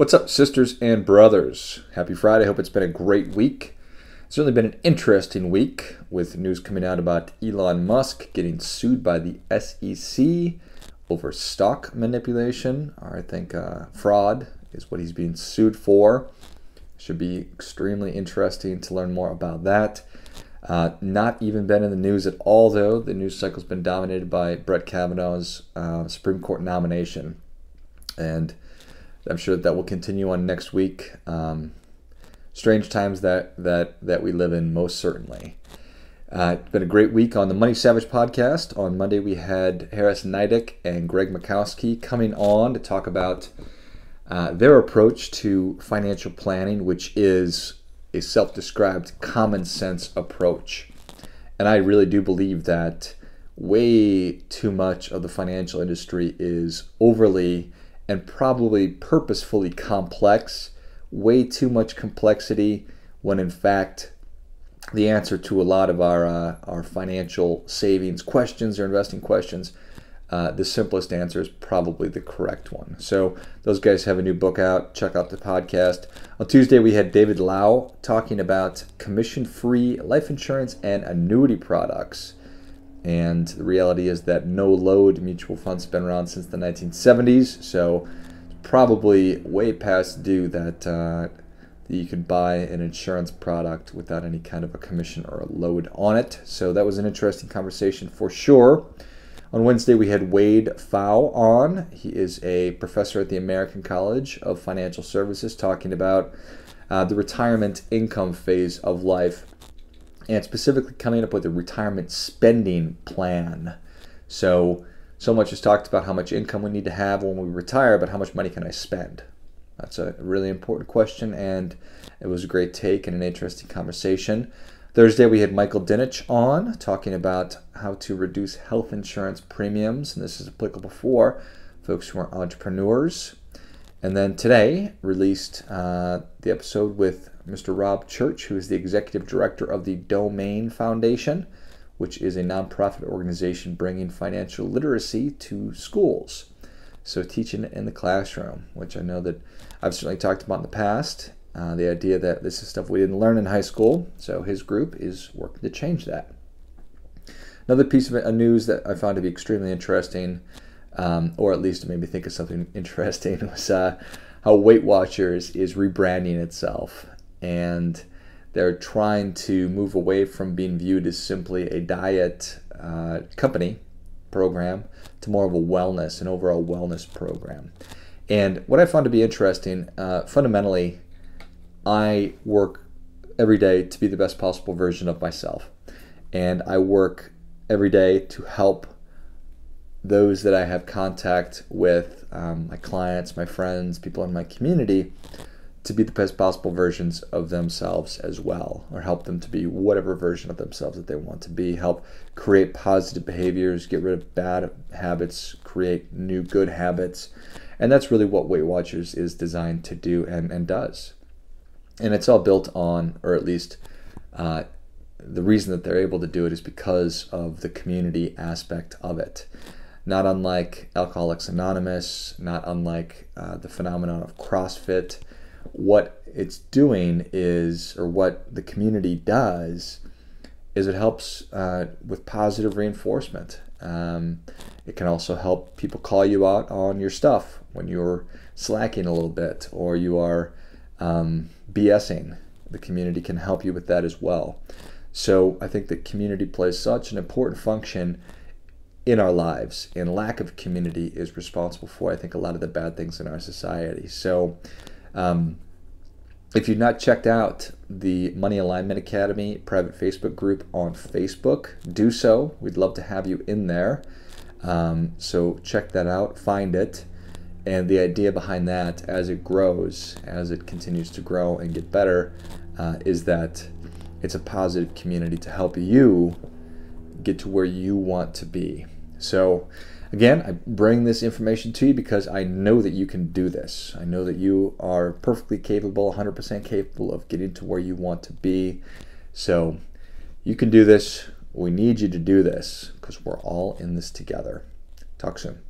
What's up, sisters and brothers? Happy Friday. Hope it's been a great week. It's certainly been an interesting week with news coming out about Elon Musk getting sued by the SEC over stock manipulation, or I think uh, fraud is what he's being sued for. Should be extremely interesting to learn more about that. Uh, not even been in the news at all, though. The news cycle's been dominated by Brett Kavanaugh's uh, Supreme Court nomination. And I'm sure that, that will continue on next week. Um, strange times that, that, that we live in, most certainly. Uh, it's been a great week on the Money Savage podcast. On Monday, we had Harris Nydick and Greg Makowski coming on to talk about uh, their approach to financial planning, which is a self described common sense approach. And I really do believe that way too much of the financial industry is overly and probably purposefully complex, way too much complexity when in fact the answer to a lot of our uh, our financial savings questions or investing questions, uh, the simplest answer is probably the correct one. So those guys have a new book out. Check out the podcast. On Tuesday we had David Lau talking about commission-free life insurance and annuity products. And the reality is that no load mutual funds have been around since the 1970s, so probably way past due that, uh, that you could buy an insurance product without any kind of a commission or a load on it. So that was an interesting conversation for sure. On Wednesday, we had Wade Pfau on. He is a professor at the American College of Financial Services talking about uh, the retirement income phase of life and specifically coming up with a retirement spending plan. So, so much is talked about how much income we need to have when we retire, but how much money can I spend? That's a really important question, and it was a great take and an interesting conversation. Thursday, we had Michael Dinich on talking about how to reduce health insurance premiums, and this is applicable for folks who are entrepreneurs. And then today, released uh, the episode with Mr. Rob Church, who is the executive director of the Domain Foundation, which is a nonprofit organization bringing financial literacy to schools. So, teaching it in the classroom, which I know that I've certainly talked about in the past. Uh, the idea that this is stuff we didn't learn in high school, so his group is working to change that. Another piece of news that I found to be extremely interesting, um, or at least made me think of something interesting, was uh, how Weight Watchers is rebranding itself and they're trying to move away from being viewed as simply a diet uh, company program to more of a wellness, an overall wellness program. And what I found to be interesting, uh, fundamentally, I work every day to be the best possible version of myself. And I work every day to help those that I have contact with, um, my clients, my friends, people in my community, to be the best possible versions of themselves as well, or help them to be whatever version of themselves that they want to be. Help create positive behaviors, get rid of bad habits, create new good habits. And that's really what Weight Watchers is designed to do and, and does. And it's all built on, or at least uh, the reason that they're able to do it is because of the community aspect of it. Not unlike Alcoholics Anonymous, not unlike uh, the phenomenon of CrossFit what it's doing is, or what the community does, is it helps uh, with positive reinforcement. Um, it can also help people call you out on your stuff when you're slacking a little bit or you are um, BSing. The community can help you with that as well. So I think that community plays such an important function in our lives, and lack of community is responsible for, I think, a lot of the bad things in our society. So um, if you've not checked out the Money Alignment Academy private Facebook group on Facebook, do so. We'd love to have you in there. Um, so check that out, find it. And the idea behind that, as it grows, as it continues to grow and get better, uh, is that it's a positive community to help you get to where you want to be. So, Again, I bring this information to you because I know that you can do this. I know that you are perfectly capable, 100% capable of getting to where you want to be. So you can do this. We need you to do this because we're all in this together. Talk soon.